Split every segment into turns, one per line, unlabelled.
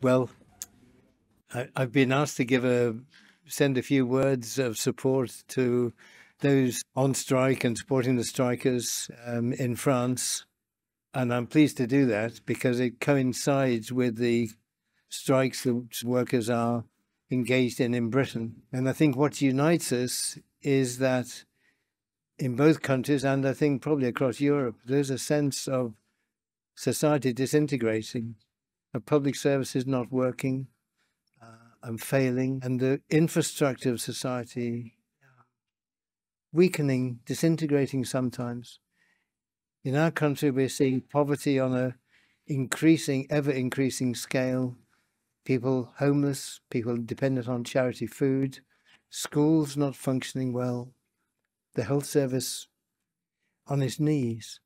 Well, I, have been asked to give a send a few words of support to those on strike and supporting the strikers um, in France, and I'm pleased to do that because it coincides with the strikes that workers are engaged in in Britain. And I think what unites us is that in both countries, and I think probably across Europe, there's a sense of society disintegrating, of public services not working uh, and failing, and the infrastructure of society weakening, disintegrating sometimes. In our country, we're seeing poverty on a increasing, ever increasing scale. People homeless, people dependent on charity food, schools not functioning well, the health service on its knees.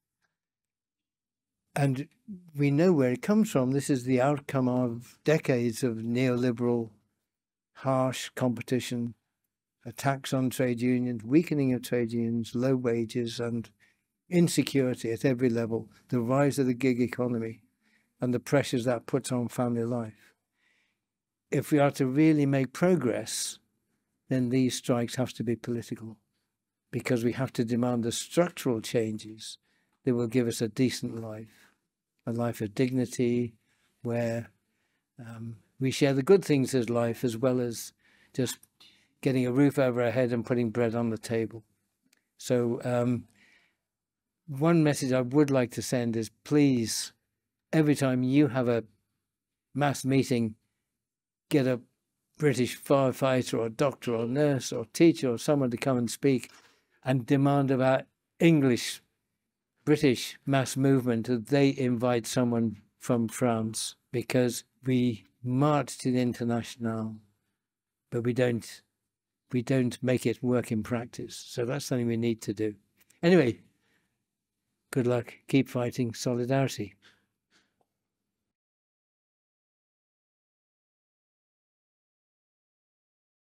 And we know where it comes from. This is the outcome of decades of neoliberal, harsh competition, attacks on trade unions, weakening of trade unions, low wages, and insecurity at every level, the rise of the gig economy, and the pressures that puts on family life. If we are to really make progress, then these strikes have to be political because we have to demand the structural changes that will give us a decent life, a life of dignity where um, we share the good things of life as well as just getting a roof over our head and putting bread on the table. So, um, one message I would like to send is please, every time you have a mass meeting, get a British firefighter or doctor or nurse or teacher or someone to come and speak and demand about English British mass movement that they invite someone from France because we march to the international, but we don't we don't make it work in practice. So that's something we need to do. Anyway, good luck. Keep fighting solidarity.